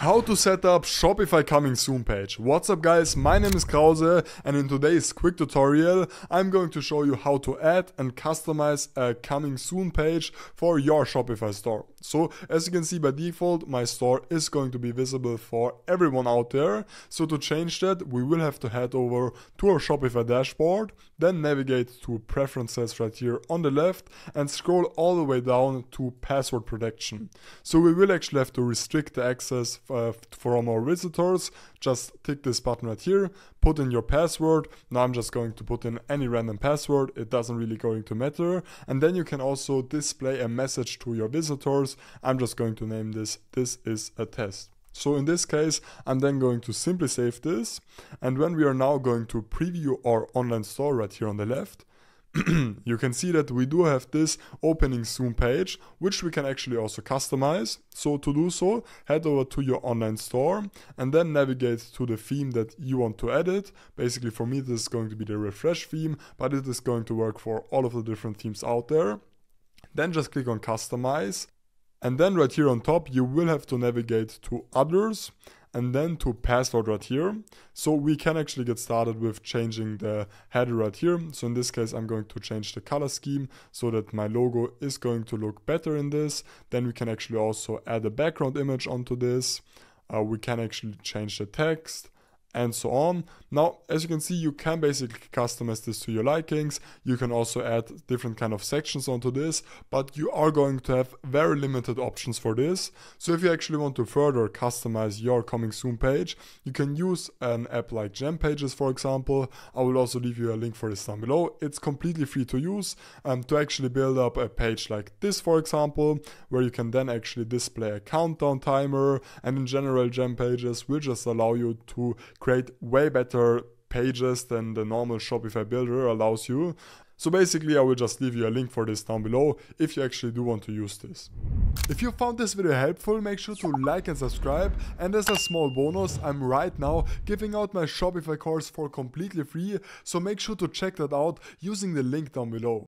How to set up Shopify coming soon page. What's up guys, my name is Krause and in today's quick tutorial I'm going to show you how to add and customize a coming soon page for your Shopify store. So as you can see by default my store is going to be visible for everyone out there. So to change that we will have to head over to our Shopify dashboard, then navigate to preferences right here on the left and scroll all the way down to password protection. So we will actually have to restrict the access uh, from our visitors, just tick this button right here, put in your password. Now I'm just going to put in any random password. It doesn't really going to matter. And then you can also display a message to your visitors. I'm just going to name this, this is a test. So in this case, I'm then going to simply save this. And when we are now going to preview our online store right here on the left, you can see that we do have this opening soon page, which we can actually also customize. So to do so, head over to your online store and then navigate to the theme that you want to edit. Basically for me, this is going to be the refresh theme, but it is going to work for all of the different themes out there. Then just click on customize. And then right here on top, you will have to navigate to others and then to password right here. So we can actually get started with changing the header right here. So in this case, I'm going to change the color scheme so that my logo is going to look better in this. Then we can actually also add a background image onto this. Uh, we can actually change the text and so on. Now, as you can see, you can basically customize this to your likings. You can also add different kind of sections onto this, but you are going to have very limited options for this. So if you actually want to further customize your coming soon page, you can use an app like Pages, for example. I will also leave you a link for this down below. It's completely free to use um, to actually build up a page like this, for example, where you can then actually display a countdown timer and in general Pages will just allow you to create way better pages than the normal Shopify builder allows you. So basically I will just leave you a link for this down below if you actually do want to use this. If you found this video helpful, make sure to like and subscribe and as a small bonus, I'm right now giving out my Shopify course for completely free, so make sure to check that out using the link down below.